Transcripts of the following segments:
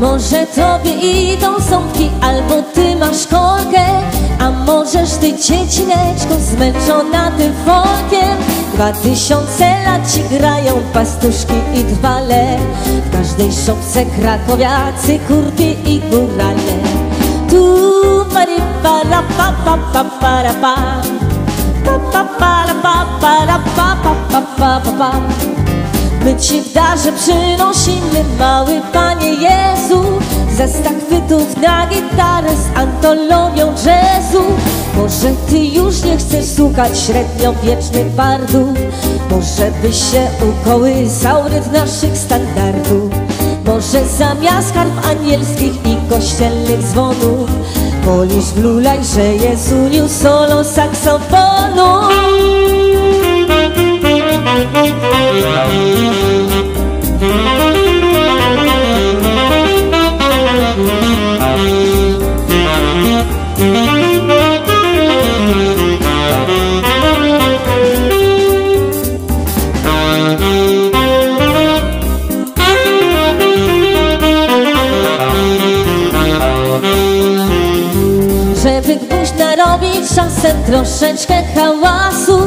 Może tobie idą ząbki, albo ty masz kolkę A możesz ty dziecineczko zmęczona tym folkiem Dwa tysiące lat ci grają pastuszki i drwale W każdej szopce krakowiacy, kurki i górale. Tu pary para pa pa pa para pa. Pa pa para pa pa pa pa pa pa pa My Ci w darze przynosimy, mały Panie Jezu. Zestaw chwytów na gitarę z antologią jazzu. Może Ty już nie chcesz słuchać średniowiecznych bardów? Może byś się ukołysał rytm naszych standardów? Może zamiast harf anielskich i kościelnych dzwonów Wolisz w lulajże Jezuniu solo saksofonu Żeby głośno robić czasem troszeczkę hałasu.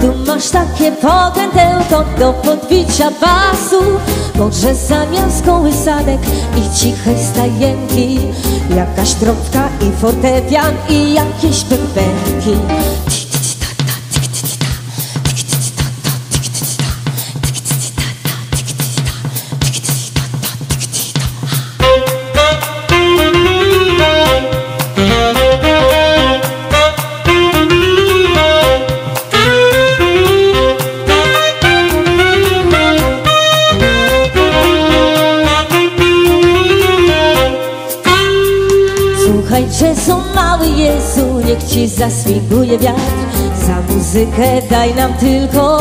Tu masz takie pokrętełko do podbicia basu. Może zamiast kołysanek i cichej stajenki Jakaś trąbka i fortepian i jakieś bębenki Jazzu, mały Jezu, niech Ci zaswinguje wiatr. Za muzykę daj nam tylko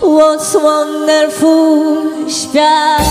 What's wonderful świat